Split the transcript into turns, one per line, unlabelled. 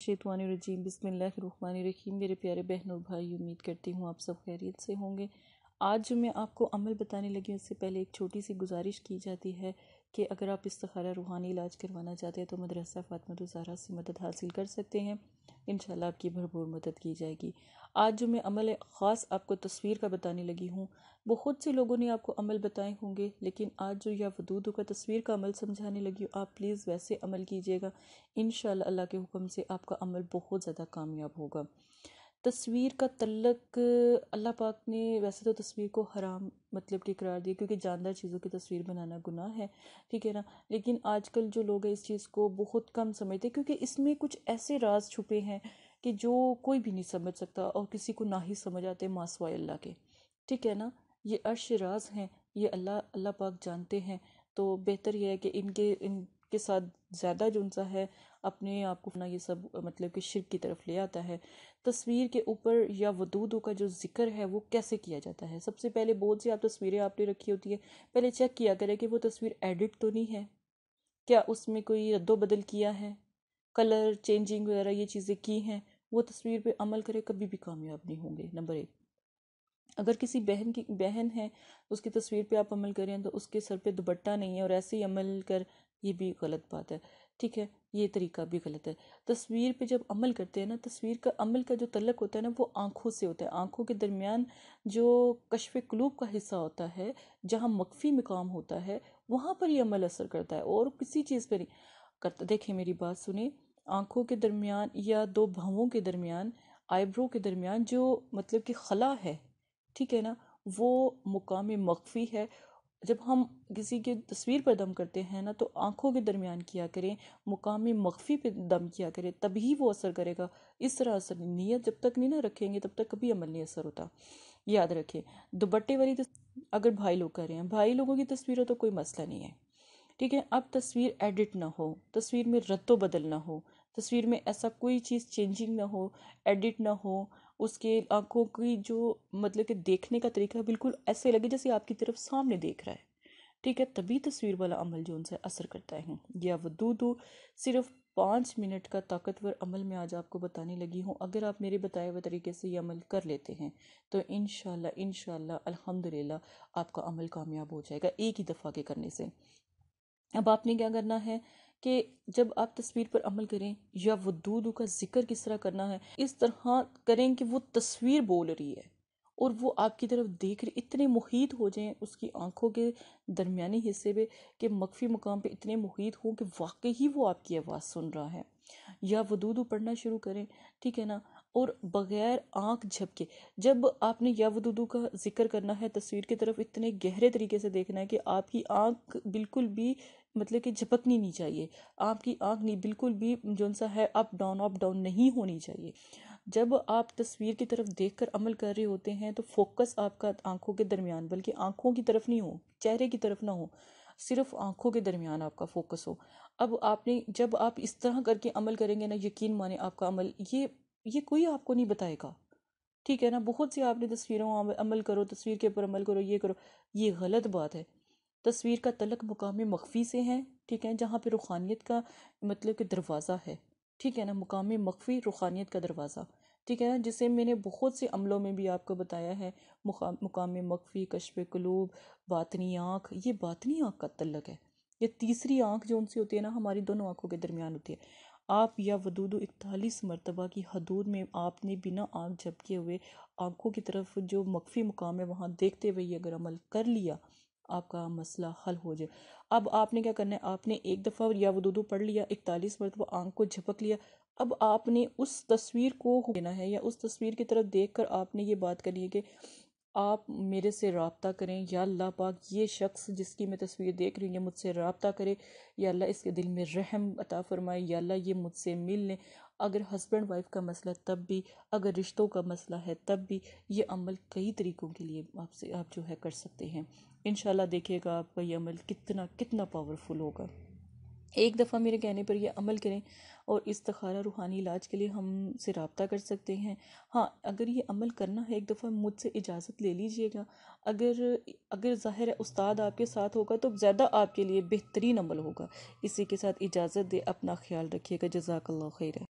शेतवानरजीम बिसमीम मेरे प्यारे बहन और भाई उम्मीद करती हूँ आप सब खैरियत से होंगे। आज जो मैं आपको अमल बताने लगी उससे पहले एक छोटी सी गुजारिश की जाती है कि अगर आप इस्तारा रूहानी इलाज करवाना चाहते हैं तो मदरसा फातमत ज़ारा से मदद हासिल कर सकते हैं। इन आपकी भरपूर मदद की जाएगी। आज जो मैं अमल ख़ास आपको तस्वीर का बताने लगी हूँ बहुत से लोगों ने आपको अमल बताए होंगे, लेकिन आज जो या वदूद का तस्वीर का अमल समझाने लगी हूँ, आप प्लीज़ वैसे अमल कीजिएगा। इन अल्लाह के हुक्म से आपका अमल बहुत ज़्यादा कामयाब होगा। तस्वीर का तल्लक अल्लाह पाक ने वैसे तो तस्वीर को हराम मतलब कि करार दिया, क्योंकि जानदार चीज़ों की तस्वीर बनाना गुनाह है, ठीक है ना? लेकिन आजकल जो लोग हैं इस चीज़ को बहुत कम समझते क्योंकि इसमें कुछ ऐसे राज छुपे हैं कि जो कोई भी नहीं समझ सकता और किसी को ना ही समझ आते मासवा अल्लाह के, ठीक है ना? ये अर्श राज हैं, ये अल्लाह अल्लाह पाक जानते हैं तो बेहतर यह है कि इनके इनके साथ ज़्यादा जो उनसा है, अपने आप को ना ये सब मतलब कि शिर की तरफ़ ले आता है। तस्वीर के ऊपर या वदूदों का जो ज़िक्र है, वो कैसे किया जाता है? सबसे पहले बहुत सी आप तस्वीरें आपने रखी होती है। पहले चेक किया करें कि वो तस्वीर एडिट तो नहीं है? क्या उसमें कोई रद्दो बदल किया है? कलर, चेंजिंग वगैरह ये चीज़ें की हैं? वो तस्वीर पे अमल करें, कभी भी कामयाब नहीं होंगे, नंबर एक। अगर किसी बहन की, बहन है, उसकी तस्वीर पे आप अमल करें तो उसके सर पे दुपट्टा नहीं है और ऐसे ही अमल कर ये भी गलत बात है। ठीक है, ये तरीका भी गलत है। तस्वीर पे जब अमल करते हैं ना, तस्वीर का अमल का जो तलक होता है ना, वो आँखों से होता है। आँखों के दरमियान जो कशफ कलूब का हिस्सा होता है, जहाँ मकफी मकाम होता है, वहाँ पर ये अमल असर करता है और किसी चीज़ पर नहीं। करता देखें मेरी बात सुने आँखों के दरमियान या दो भावों के दरमियान, आईब्रो के दरमियान जो मतलब कि खला है, ठीक है ना, वो मुकाम मख्फी है जब हम किसी की तस्वीर पर दम करते हैं ना तो आँखों के दरमियान किया करें, मुकामी मख्फी पे दम किया करें, तभी वो असर करेगा। इस तरह असर नीयत जब तक नहीं ना रखेंगे, तब तक कभी अमल नहीं असर होता। याद रखें, दुपट्टे वाली अगर भाई लोग कर रहे हैं, भाई लोगों की तस्वीर हो तो कोई मसला नहीं है। ठीक है, अब तस्वीर एडिट ना हो, तस्वीर में रद्दो बदल ना हो, तस्वीर में ऐसा कोई चीज़ चेंजिंग ना हो, एडिट ना हो उसके आँखों की जो मतलब कि देखने का तरीका बिल्कुल ऐसे लगे जैसे आपकी तरफ़ सामने देख रहा है। ठीक है, तभी तस्वीर वाला अमल जो उनसे असर करता है। या वदूदू सिर्फ़ पाँच मिनट का ताकतवर अमल मैं आज आपको बताने लगी हूँ। अगर आप मेरे बताए हुए तरीके से ये अमल कर लेते हैं तो इन शाला अल्हम्दुलिल्लाह आपका अमल कामयाब हो जाएगा एक ही दफ़ा के करने से। अब आपने क्या करना है? कि जब आप तस्वीर पर अमल करें या वो दूध का ज़िक्र किस तरह करना है, इस तरह करें कि वो तस्वीर बोल रही है और वो आपकी तरफ़ देख रही, इतने मुहित हो जाएँ उसकी आँखों के दरमिया हिस्से पे कि मकफी मुकाम पे इतने मुहित हों कि वाकई ही वो आपकी आवाज़ सुन रहा है। या वदूद पढ़ना शुरू करें, ठीक है ना? और बग़ैर आँख झपके, जब आपने या वदूदू का ज़िक्र करना है, तस्वीर की तरफ़ इतने गहरे तरीके से देखना है कि आपकी आँख बिल्कुल भी मतलब कि झपकनी नहीं चाहिए। आपकी आँख नहीं, बिल्कुल भी जो सा है, अप डाउन अप डाउन नहीं होनी चाहिए। जब आप तस्वीर की तरफ़ देखकर अमल कर रहे होते हैं तो फोकस आपका आँखों के दरमियान, बल्कि आँखों की तरफ़ नहीं हो, चेहरे की तरफ़ ना हो। सिर्फ़ आँखों के दरमियान आपका फोकस हो। अब आपने, जब आप इस तरह करके अमल करेंगे ना, यकीन माने आपका अमल, ये ये कोई आपको नहीं बताएगा। ठीक है ना? बहुत सी आपने तस्वीरों अमल करो, तस्वीर के ऊपर अमल करो, ये करो। ये गलत बात है। तस्वीर का तलक मुकाम मख्फी से है, ठीक है? जहाँ पे रूहानियत का मतलब कि दरवाज़ा है। ठीक है ना? मुकाम मख्फी, रूहानियत का दरवाज़ा। ठीक है ना, जिसे मैंने बहुत से अमलों में भी आपको बताया है। मुकाम मख्फी कशफ कलूब, बातनी आँख, ये बातनी आँख का तलक है। ये तीसरी आँख जो उनसे होती है ना, हमारी दोनों आँखों के दरमियान होती है। आप या वदूद इकतालीस मरतबा की हदूद में आपने बिना आँख झपके हुए आँखों की तरफ़ जो मकफ़ी मुकाम है, वहाँ देखते हुए ये अगर अमल कर लिया आपका मसला हल हो जाए। अब आपने क्या करना है? आपने एक दफ़ा या वदूदू पढ़ लिया, इकतालीस मरतबा आँख को झपक लिया। अब आपने उस तस्वीर को देना है या उस तस्वीर की तरफ़ देख कर आपने ये बात करनी है कि आप मेरे से रबता करें या अल्लाह पाक ये शख्स जिसकी मैं तस्वीर देख रही हूँ मुझसे रबता करे या अल्लाह इसके दिल में रहम अता फरमाए या अल्लाह ये मुझसे मिल लें अगर हस्बैंड वाइफ का मसला तब भी, अगर रिश्तों का मसला है, तब भी ये अमल कई तरीक़ों के लिए आपसे, आप जो है कर सकते हैं। इन देखिएगा आपका ये अमल कितना कितना पावरफुल होगा। एक दफ़ा मेरे कहने पर यह अमल करें और इस्तखारा रूहानी इलाज के लिए हमसे रबता कर सकते हैं। हाँ अगर ये अमल करना है एक दफ़ा मुझसे इजाज़त ले लीजिएगा। अगर अगर ज़ाहिर उस्ताद आपके साथ होगा तो ज़्यादा आपके लिए बेहतरीन अमल होगा। इसी के साथ इजाज़त दे, अपना ख्याल रखिएगा। जजाकल्ला खैर।